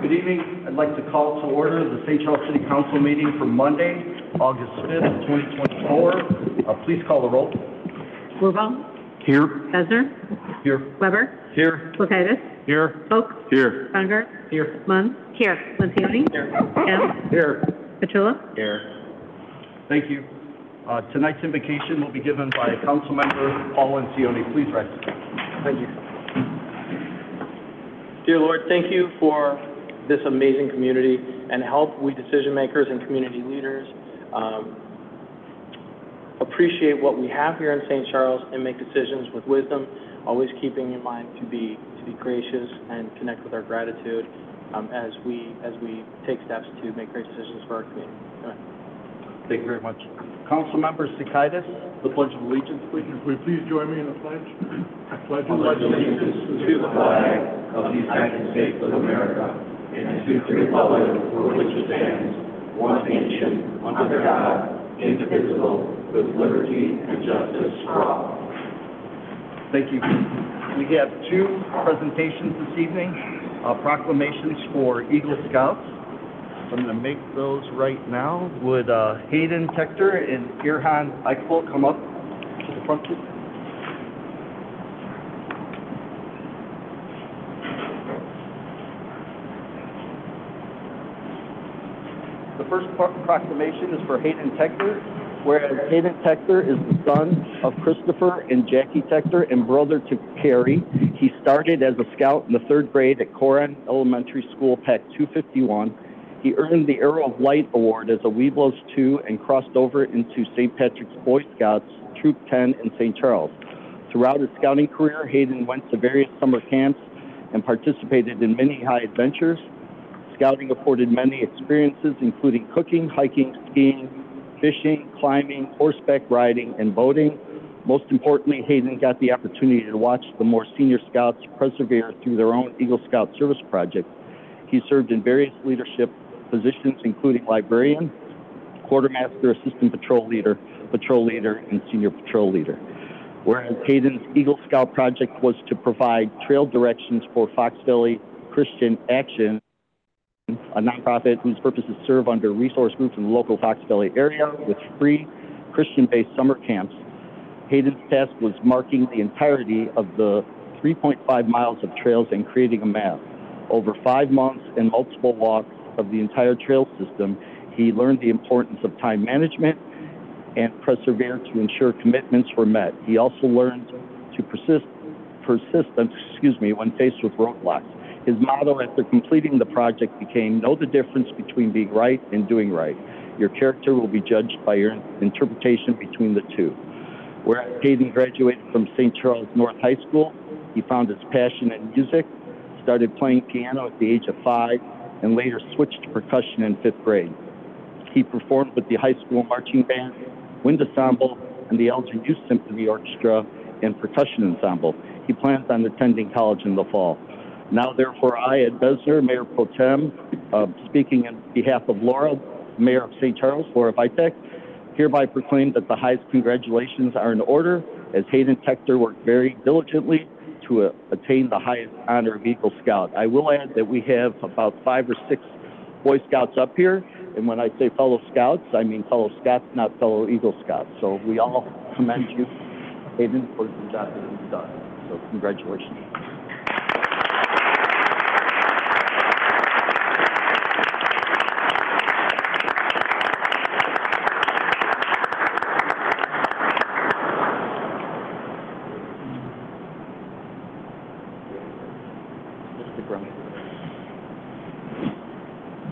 Good evening. I'd like to call to order the St. Charles City Council meeting for Monday, August 5th, 2024. Uh, Please call the roll. Wirball, Here. Besser, Here. Weber, Here. Silkaitis, Here. Folk, Here. Conger, Here. Munn. Here. Montieri. Ham, Here. Petula. Here. Thank you. Uh, Tonight's invocation will be given by Councilmember Paul Lencioni. Please rise. Thank you. Dear Lord, thank you for this amazing community and help we decision makers and community leaders um, appreciate what we have here in St. Charles and make decisions with wisdom, always keeping in mind to be to be gracious and connect with our gratitude um, as we as we take steps to make great decisions for our community. Amen. Thank you very much. Council Member Silkaitis, the Pledge of Allegiance, please. Will you please join me in the pledge? I pledge allegiance to the flag of the United States of America and to the republic for which it stands, one nation, under God, indivisible, with liberty and justice for all. Thank you. We have two presentations this evening, uh, proclamations for Eagle Scouts. I'm going to make those right now. Would uh, Hayden Tector and Irhan Eichel come up to the front? The first pro- proclamation is for Hayden Tector, whereas Hayden Tector is the son of Christopher and Jackie Tector and brother to Carrie. He started as a scout in the third grade at Corron Elementary School, Pack 251. He earned the Arrow of Light Award as a Webelos 2 and crossed over into St. Patrick's Boy Scouts, Troop 10 in St. Charles. Throughout his scouting career, Hayden went to various summer camps and participated in many high adventures. Scouting afforded many experiences, including cooking, hiking, skiing, fishing, climbing, horseback riding, and boating. Most importantly, Hayden got the opportunity to watch the more senior scouts persevere through their own Eagle Scout service project. He served in various leadership positions, including librarian, quartermaster, assistant patrol leader, patrol leader, and senior patrol leader. Whereas Hayden's Eagle Scout project was to provide trail directions for Fox Valley Christian Action, a nonprofit whose purpose is to serve under resource groups in the local Fox Valley area with free Christian-based summer camps. Hayden's task was marking the entirety of the 3.5 miles of trails and creating a map. Over five months and multiple walks of the entire trail system, he learned the importance of time management and persevered to ensure commitments were met. He also learned to persist, persist, excuse me, when faced with roadblocks. His motto after completing the project became, know the difference between being right and doing right. Your character will be judged by your interpretation between the two. Whereas Hayden graduated from St. Charles North High School, he found his passion in music, started playing piano at the age of five, and later switched to percussion in fifth grade. He performed with the high school marching band, wind ensemble, and the Elgin Youth Symphony Orchestra and percussion ensemble. He plans on attending college in the fall. Now, therefore, I, Ed Bessner, Mayor Pro Tem, uh, speaking on behalf of Lora, Mayor of St. Charles, Lora Vitek, hereby proclaim that the highest congratulations are in order as Hayden Tector worked very diligently to uh, attain the highest honor of Eagle Scout. I will add that we have about five or six Boy Scouts up here, and when I say fellow Scouts, I mean fellow Scouts, not fellow Eagle Scouts. So we all commend you, Hayden, for the job that you've done. So congratulations.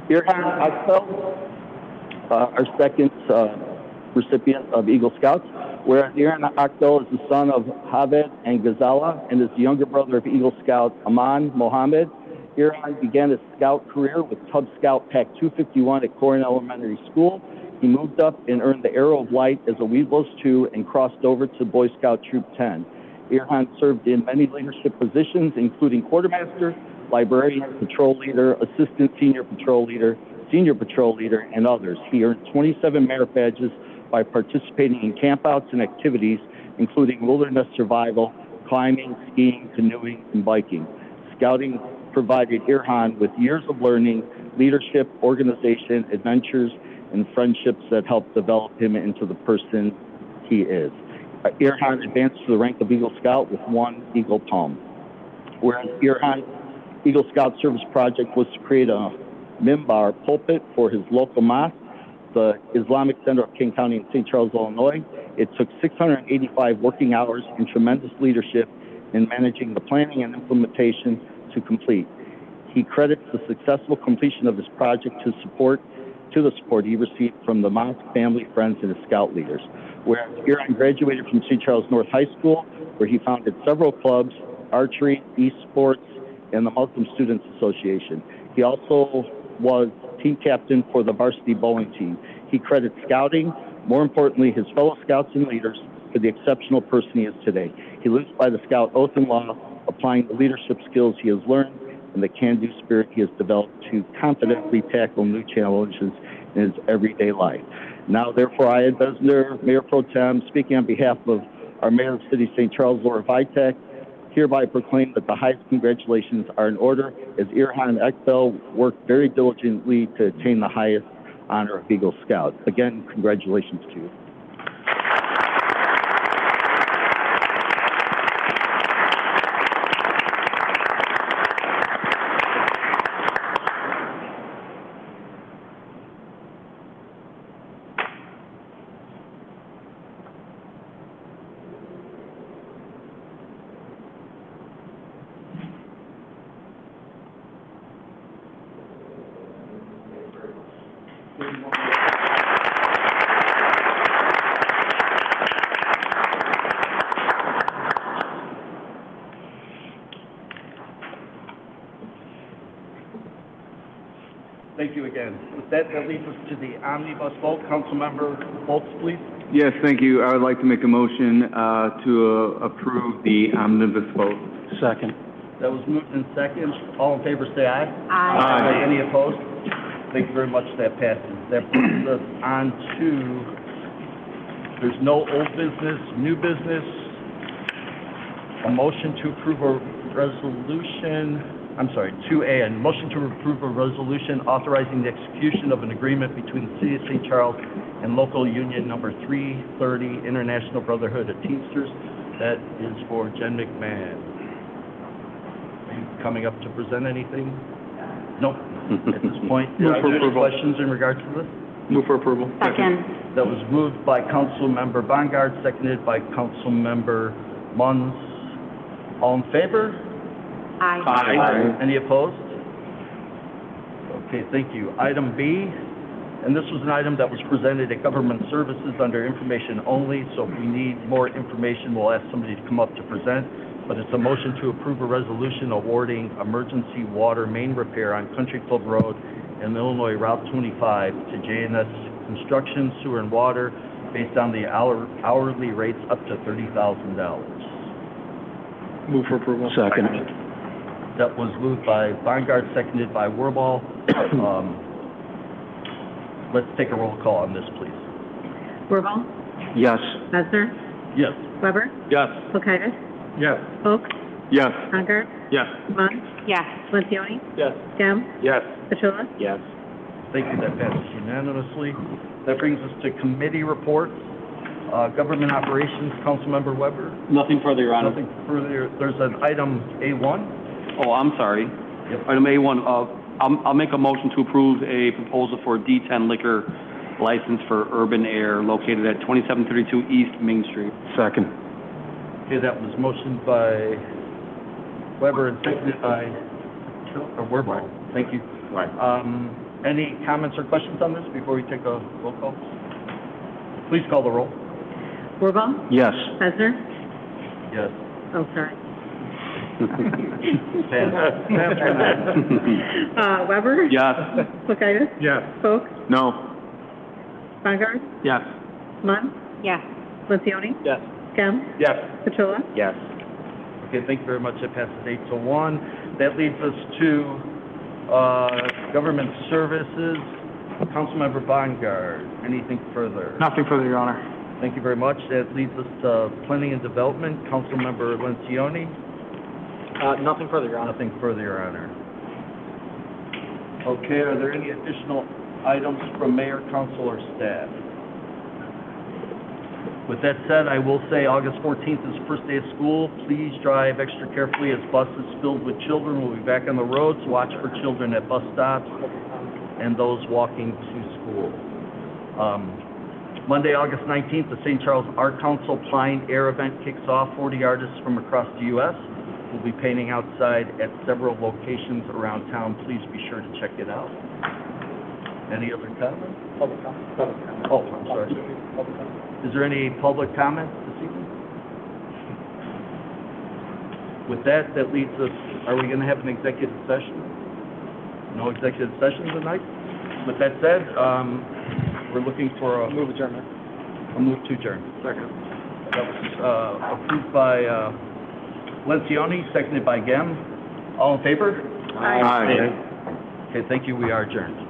Irhan Akbel, uh, our second uh, recipient of Eagle Scouts, whereas Irhan Akbel is the son of Haved and Gazala and is the younger brother of Eagle Scout Aman Mohammed. Irhan began his scout career with Cub Scout Pack 251 at Corron Elementary School. He moved up and earned the Arrow of Light as a Webelos 2 and crossed over to Boy Scout Troop 10. Irhan served in many leadership positions, including quartermaster, librarian, patrol leader, assistant senior patrol leader, senior patrol leader, and others. He earned 27 merit badges by participating in campouts and activities, including wilderness survival, climbing, skiing, canoeing, and biking. Scouting provided Irhan with years of learning, leadership, organization, adventures, and friendships that helped develop him into the person he is. Uh, Irhan advanced to the rank of Eagle Scout with one Eagle Palm. Whereas Irhan Eagle Scout Service Project was to create a mimbar pulpit for his local mosque, the Islamic Center of Kane County in St. Charles, Illinois. It took 685 working hours and tremendous leadership in managing the planning and implementation to complete. He credits the successful completion of this project to support to the support he received from the mosque family, friends, and his scout leaders. Whereas Iran graduated from St. Charles North High School, where he founded several clubs, archery, esports, and the Muslim Students Association. He also was team captain for the varsity bowling team. He credits scouting, more importantly, his fellow scouts and leaders, for the exceptional person he is today. He lives by the scout oath and law, applying the leadership skills he has learned and the can-do spirit he has developed to confidently tackle new challenges in his everyday life. Now, therefore, I, Ed Bessner, Mayor Pro Tem, speaking on behalf of our Mayor of City St. Charles, Lora Vitek, hereby proclaim that the highest congratulations are in order as Irhan Ekbel worked very diligently to attain the highest honor of Eagle Scout. Again, congratulations to you. Thank you again. With that, that leads us to the omnibus vote. Councilmember Foltz, please. Yes, thank you. I would like to make a motion uh, to uh, approve the omnibus vote. Second. That was moved in second. All in favor, say aye. Aye. Any opposed? Thank you very much. That passes. That brings us on to, there's no old business, new business. A motion to approve a resolution, I'm sorry, 2A, a motion to approve a resolution authorizing the execution of an agreement between the City of St. Charles and local union number 330 International Brotherhood of Teamsters. That is for Jen McMahon. Are you coming up to present anything? Nope, at this point. Move Are for there any approval. questions in regards to this? Move for approval. Second. That was moved by Councilmember Bongard, seconded by Councilmember Munns. All in favor? Aye. Aye. Any opposed? Okay, thank you. Item B, and this was an item that was presented at Government Services under information only, so if we need more information, we'll ask somebody to come up to present. But it's a motion to approve a resolution awarding emergency water main repair on Country Club Road and Illinois Route 25 to JNS Construction, Sewer and Water based on the hour- hourly rates up to $30,000. Move for approval. Second. That was moved by Bongard, seconded by Wirball. Um, Let's take a roll call on this, please. Wirball, Yes. Besser, Yes. Weber, Yes. Silkaitis, Yes. Folk, Yes. Conkard, Yes. Munn. Yes. Montioni, Yes. Gehm, Yes. Petula, Yes. Thank you, that passes unanimously. That brings us to committee reports. Uh, Government Operations, Councilmember Weber. Nothing further, Your Honor. Nothing further, there's an item A1. Oh, I'm sorry. Yep. Item A1, uh, I'll, I'll make a motion to approve a proposal for a D10 liquor license for Urban Air located at 2732 East Main Street. Second. Okay, that was motioned by Weber and seconded by, or Wirball. Thank you. Right. Um, any comments or questions on this before we take a roll call? Please call the roll. Wirball, Yes. Besser, Yes. oh, sorry. Pass. Pass for now. Uh, Weber, Yes. Silkaitis, Yes. Folk, No. Bongard, Yes. Munn. Yes. Montioni, Yes. Gehm, Yes. Petula, Yes. Okay, thank you very much. That passes eight to one. That leads us to, uh, Government Services. Councilmember Bongard, anything further? Nothing further, Your Honor. Thank you very much. That leads us to Planning and Development. Councilmember Lencioni, Uh, nothing further, Your Honor. nothing further, Your Honor. Okay, are there any additional items from mayor, council, or staff? With that said, I will say August 14th is the first day of school. Please drive extra carefully as buses filled with children will be back on the roads. Watch for children at bus stops and those walking to school. Um, Monday, August 19th, the St. Charles Art Council Plein Air event kicks off. 40 artists from across the U.S. will be painting outside at several locations around town. Please be sure to check it out. Any other comments? Public comment. Public comment. Oh, I'm sorry. Public comment. Is there any public comment this evening? With that, that leads us, are we going to have an executive session? No executive session tonight? With that said, um, we're looking for a, Move adjournment. a move to adjourn. Second. That was, uh, approved by, uh, Lencioni, seconded by Gehm. All in favor? Aye. Okay, thank you, we are adjourned.